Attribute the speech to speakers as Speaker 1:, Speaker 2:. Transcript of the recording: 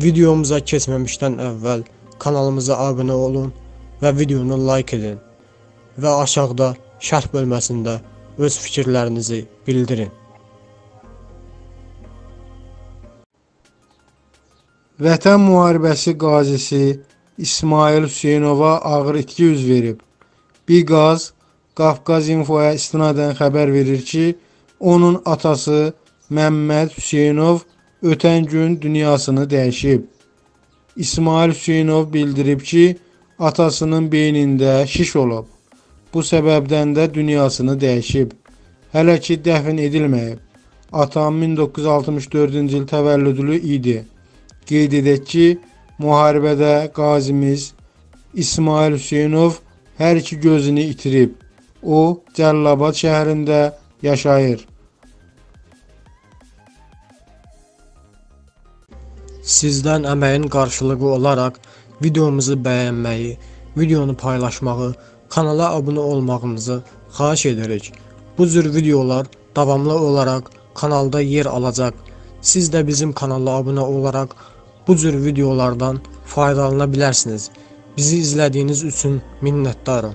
Speaker 1: Videomuza keçməmişdən əvvəl kanalımıza abunə olun və videonu like edin. Və aşağıda şərh bölməsində öz fikirlərinizi bildirin.
Speaker 2: Vətən müharibəsi qazisi İsmail Hüseynova ağır itki üz verib. Biqaz Qafqaz İnfoya istinadən xəbər verir ki, onun atası Məmməd Hüseynov ötən gün dünyasını dəyişib. İsmail Hüseynov bildirib ki, atasının beynində şiş olub. Bu səbəbdən də dünyasını dəyişib. Hələ ki dəfn edilməyib. Atam 1964-cü il təvəllüdlü idi. Qeyd edək ki, müharibədə qazimiz İsmail Hüseynov hər iki gözünü itirib. O, Cəllabad şəhərində yaşayır.
Speaker 1: Sizdən əməyin qarşılığı olaraq videomuzu bəyənməyi, videonu paylaşmağı, kanala abunə olmağınızı xahiş edirik. Bu cür videolar davamlı olaraq kanalda yer alacaq. Siz də bizim kanala abunə olaraq bu cür videolardan faydalana bilərsiniz. Bizi izlədiyiniz üçün minnətdarım.